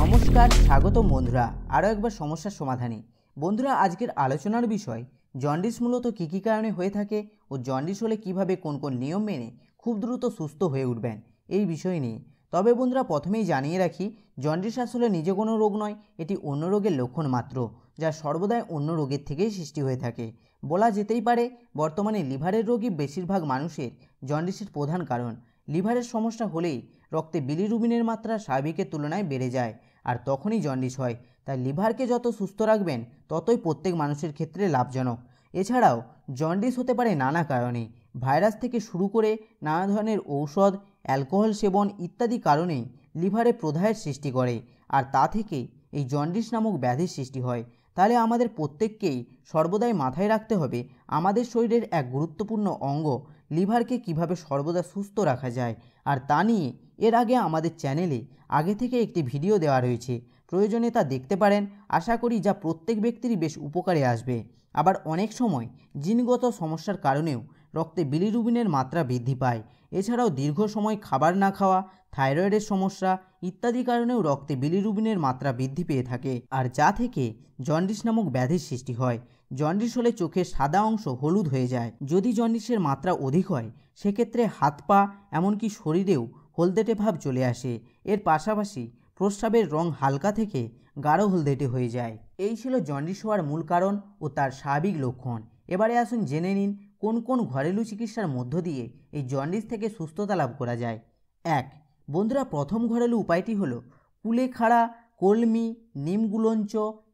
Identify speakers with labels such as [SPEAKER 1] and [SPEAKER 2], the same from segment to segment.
[SPEAKER 1] নমস্কার স্বাগত বন্ধুরা। আরও একবার সমস্যার সমাধানে। বন্ধুরা, আজকের আলোচনার বিষয়, জন্ডিস মূলত কী কী কারণে হয়ে থাকে ও জন্ডিস হলে কীভাবে কোন কোন নিয়ম মেনে খুব দ্রুত সুস্থ হয়ে উঠবেন, এই বিষয় নিয়ে। তবে বন্ধুরা, প্রথমেই জানিয়ে রাখি, জন্ডিস আসলে নিজে কোনো রোগ নয়, এটি অন্য রোগের লক্ষণ মাত্র। যা সর্বদাই অন্য রোগের থেকেই সৃষ্টি হয়ে থাকে। বলা যেতেই পারে, বর্তমানে লিভারের রোগী বেশিরভাগ মানুষের জন্ডিসের প্রধান কারণ। লিভারের সমস্যা হলেই রক্তে বিলিরুবিনের মাত্রা স্বাভাবিকের তুলনায় বেড়ে যায় আর তখনই জন্ডিস হয়। তাই লিভারকে যত সুস্থ রাখবেন, ততই প্রত্যেক মানুষের ক্ষেত্রে লাভজনক। এছাড়াও জন্ডিস হতে পারে নানা কারণে। ভাইরাস থেকে শুরু করে নানা ধরনের ঔষধ, অ্যালকোহল সেবন ইত্যাদি কারণেই লিভারে প্রদাহের সৃষ্টি করে। আর তা থেকে এই জন্ডিস নামক ব্যাধির সৃষ্টি হয়। তাহলে আমাদের প্রত্যেককেই সর্বদাই মাথায় রাখতে হবে আমাদের শরীরের এক গুরুত্বপূর্ণ অঙ্গ, লিভারকে কীভাবে সর্বদা সুস্থ রাখা যায়। আর তা নিয়ে এর আগে আমাদের চ্যানেলে আগে থেকে একটি ভিডিও দেওয়া রয়েছে। প্রয়োজনে তা দেখতে পারেন। আশা করি যা প্রত্যেক ব্যক্তিরই বেশ উপকারে আসবে। আবার অনেক সময় জিনগত সমস্যার কারণেও রক্তে বিলিরুবিনের মাত্রা বৃদ্ধি পায়। এছাড়াও দীর্ঘ সময় খাবার না খাওয়া থাইরয়েডের সমস্যা ইত্যাদি কারণেও রক্তে বিলিরুবিনের মাত্রা বৃদ্ধি পেয়ে থাকে। আর যা থেকে জন্ডিস নামক ব্যাধির সৃষ্টি হয়, জন্ডিস হলে চোখের সাদা অংশ হলুদ হয়ে যায়। যদি জন্ডিসের মাত্রা অধিক হয়, সেক্ষেত্রে হাত পা, এমনকি শরীরেও হলদেটে ভাব চলে আসে। এর পাশাপাশি প্রস্রাবের রং হালকা থেকে গাঢ় হলদেটে হয়ে যায়। এই ছিল জন্ডিস হওয়ার মূল কারণ ও তার স্বাভাবিক লক্ষণ। এবারে আসুন জেনে নিন, কোন কোন ঘরেলু চিকিৎসার মধ্য দিয়ে এই জন্ডিস থেকে সুস্থতা লাভ করা যায়? এক বন্ধুরা, প্রথম ঘরেলু উপায়টি হলো কুলেখাড়া কলমি নিমগুলঞ্চ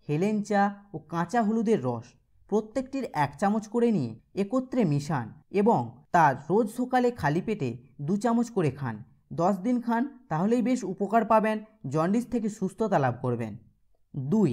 [SPEAKER 1] হেলেঞ্চা ও কাঁচা হলুদের রস প্রত্যেকটির এক চামচ করে নিয়ে একত্রে মিশান এবং তার রোজ সকালে খালি পেটে দু চামচ করে খান। দশ দিন খান, তাহলেই বেশ উপকার পাবেন, জন্ডিস থেকে সুস্থতা লাভ করবেন। দুই,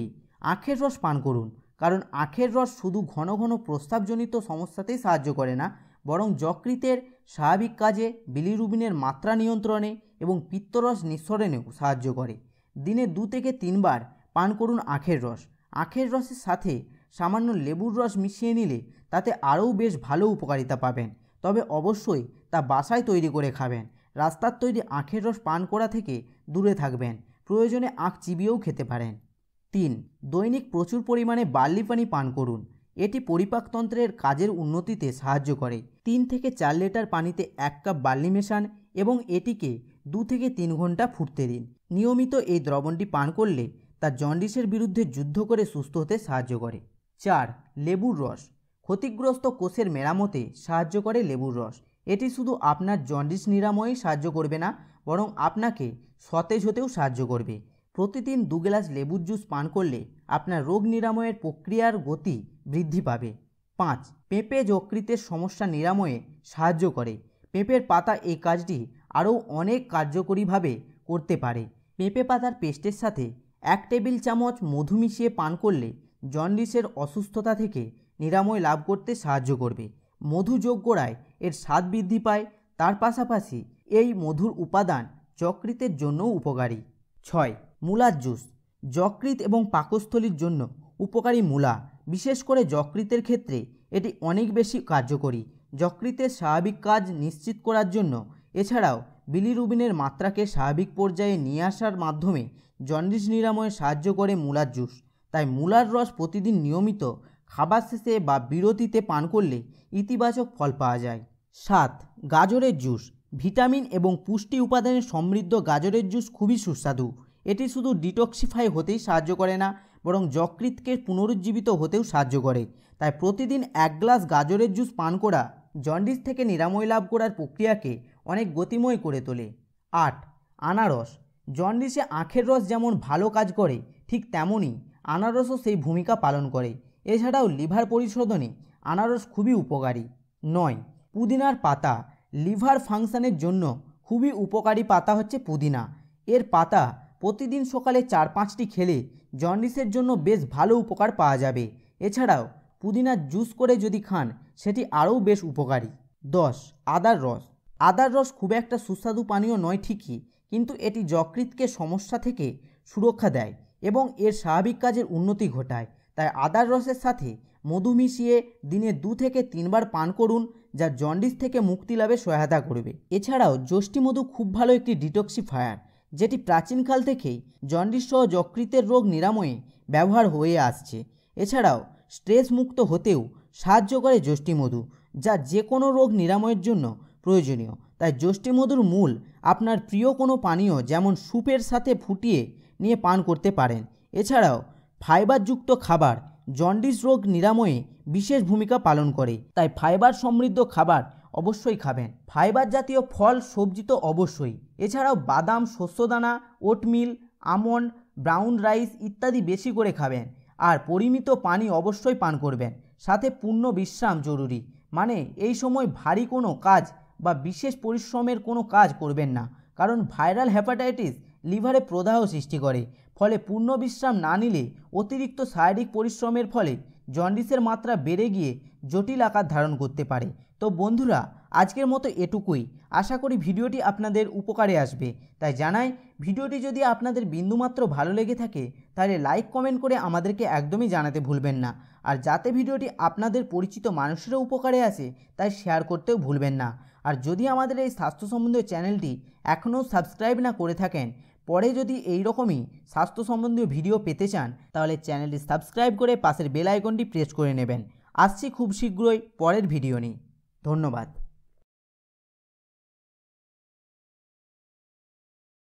[SPEAKER 1] আখের রস পান করুন, কারণ আখের রস শুধু ঘন ঘন প্রস্তাবজনিত সমস্যাতেই সাহায্য করে না, বরং যকৃতের স্বাভাবিক কাজে বিলিরুবিনের মাত্রা নিয়ন্ত্রণে এবং পিত্তরস নিঃসরণেও সাহায্য করে। দিনে দু থেকে তিনবার পান করুন আখের রস। আখের রসের সাথে সামান্য লেবুর রস মিশিয়ে নিলে তাতে আরও বেশ ভালো উপকারিতা পাবেন। তবে অবশ্যই তা বাসায় তৈরি করে খাবেন। রাস্তার তৈরি আখের রস পান করা থেকে দূরে থাকবেন। প্রয়োজনে আখ চিবিয়েও খেতে পারেন। তিন, দৈনিক প্রচুর পরিমাণে বার্লি পানি পান করুন। এটি পরিপাকতন্ত্রের কাজের উন্নতিতে সাহায্য করে। তিন থেকে চার লিটার পানিতে এক কাপ বার্লি মেশান এবং এটিকে দু থেকে তিন ঘণ্টা ফুটতে দিন। নিয়মিত এই দ্রবণটি পান করলে তা জন্ডিসের বিরুদ্ধে যুদ্ধ করে সুস্থ হতে সাহায্য করে। চার, লেবুর রস। ক্ষতিগ্রস্ত কোষের মেরামতে সাহায্য করে লেবুর রস। এটি শুধু আপনার জন্ডিস নিরাময়ে সাহায্য করবে না, বরং আপনাকে সতেজ হতেও সাহায্য করবে। প্রতিদিন দু গ্লাস লেবুর জুস পান করলে আপনার রোগ নিরাময়ের প্রক্রিয়ার গতি বৃদ্ধি পাবে। পাঁচ, পেঁপে যকৃতের সমস্যা নিরাময়ে সাহায্য করে। পেঁপের পাতা এই কাজটি আরও অনেক কার্যকরীভাবে করতে পারে। পেঁপে পাতার পেস্টের সাথে এক টেবিল চামচ মধু মিশিয়ে পান করলে জন্ডিসের অসুস্থতা থেকে নিরাময় লাভ করতে সাহায্য করবে। মধু যোগ করায় এর স্বাদ বৃদ্ধি পায়। তার পাশাপাশি এই মধুর উপাদান যকৃতের জন্যও উপকারী। ছয়, মূলার জুস। যকৃত এবং পাকস্থলীর জন্য উপকারী মূলা। বিশেষ করে যকৃতের ক্ষেত্রে এটি অনেক বেশি কার্যকরী। যকৃতের স্বাভাবিক কাজ নিশ্চিত করার জন্য এছাড়াও বিলিরুবিনের মাত্রাকে স্বাভাবিক পর্যায়ে নিয়ে আসার মাধ্যমে জন্ডিস নিরাময়ে সাহায্য করে মূলার জুস। তাই মূলার রস প্রতিদিন নিয়মিত খাবার শেষে বা বিরতিতে পান করলে ইতিবাচক ফল পাওয়া যায়। সাত, গাজরের জুস। ভিটামিন এবং পুষ্টি উপাদানে সমৃদ্ধ গাজরের জুস খুবই সুস্বাদু। এটি শুধু ডিটক্সিফাই হতেই সাহায্য করে না বরং যকৃতকে পুনরুজ্জীবিত হতেও সাহায্য করে। তাই প্রতিদিন এক গ্লাস গাজরের জুস পান করা, জন্ডিস থেকে নিরাময় লাভ করার প্রক্রিয়াকে অনেক গতিময় করে তোলে। আট, আনারস। জন্ডিসে আখের রস যেমন ভালো কাজ করে, ঠিক তেমনই আনারসও সেই ভূমিকা পালন করে। এছাড়াও লিভার পরিশোধনে আনারস খুবই উপকারী। নয়, পুদিনার পাতা। লিভার ফাংশনের জন্য খুবই উপকারী পাতা হচ্ছে পুদিনা। এর পাতা প্রতিদিন সকালে চার পাঁচটি খেলে জন্ডিসের জন্য বেশ ভালো উপকার পাওয়া যাবে। এছাড়াও পুদিনার জুস করে যদি খান, সেটি আরও বেশ উপকারী। দশ, আদার রস। আদার রস খুব একটা সুস্বাদু পানীয় নয় ঠিকই, কিন্তু এটি যকৃতকে সমস্যা থেকে সুরক্ষা দেয় এবং এর স্বাভাবিক কাজের উন্নতি ঘটায়। তাই আদার রসের সাথে মধু মিশিয়ে দিনে দু থেকে তিনবার পান করুন, যা জন্ডিস থেকে মুক্তি লাভে সহায়তা করবে। এছাড়াও যষ্টিমধু খুব ভালো একটি ডিটক্সিফায়ার। যেটি প্রাচীনকাল থেকেই জন্ডিস সহ যকৃতের রোগ নিরাময়ে ব্যবহার হয়ে আসছে। এছাড়াও স্ট্রেস মুক্ত হতেও সাহায্য করে যষ্টিমধু যা যে কোনো রোগ নিরাময়ের জন্য প্রয়োজনীয়। তাই যষ্টিমধুর মূল আপনার প্রিয় কোনো পানীয় যেমন স্যুপের সাথে ফুটিয়ে নিয়ে পান করতে পারেন। এছাড়াও ফাইবারযুক্ত খাবার জন্ডিস রোগ নিরাময়ে বিশেষ ভূমিকা পালন করে। তাই ফাইবার সমৃদ্ধ খাবার অবশ্যই খাবেন। ফাইবার জাতীয় ফল সবজি তো অবশ্যই। এছাড়াও বাদাম, শস্যদানা ওটমিল আমন্ড ব্রাউন রাইস ইত্যাদি বেশি করে খাবেন। আর পরিমিত পানি অবশ্যই পান করবেন। সাথে পূর্ণ বিশ্রাম জরুরি। মানে এই সময় ভারী কোনো কাজ বা বিশেষ পরিশ্রমের কোনো কাজ করবেন না। কারণ ভাইরাল হ্যাপাটাইটিস লিভারে প্রদাহ সৃষ্টি করে। ফলে পূর্ণ বিশ্রাম না নিলে অতিরিক্ত শারীরিক পরিশ্রমের ফলে জন্ডিসের মাত্রা বেড়ে গিয়ে জটিল আকার ধারণ করতে পারে। তো বন্ধুরা, আজকের মতো এটুকুই। আশা করি ভিডিওটি আপনাদের উপকারে আসবে। তাই জানাই, ভিডিওটি যদি আপনাদের বিন্দুমাত্র ভালো লেগে থাকে, তাহলে লাইক, কমেন্ট করে আমাদেরকে একদমই জানাতে ভুলবেন না। আর যাতে ভিডিওটি আপনাদের পরিচিত মানুষেরও উপকারে আসে, তাই শেয়ার করতেও ভুলবেন না। আর যদি আমাদের এই স্বাস্থ্য সম্বন্ধীয় চ্যানেলটি এখনও সাবস্ক্রাইব না করে থাকেন, পরে যদি এই রকমই স্বাস্থ্য সম্বন্ধীয় ভিডিও পেতে চান, তাহলে চ্যানেলটি সাবস্ক্রাইব করে পাশের বেল আইকনটি প্রেস করে নেবেন। আসছি খুব শীঘ্রই পরের ভিডিও নিয়ে। ধন্যবাদ।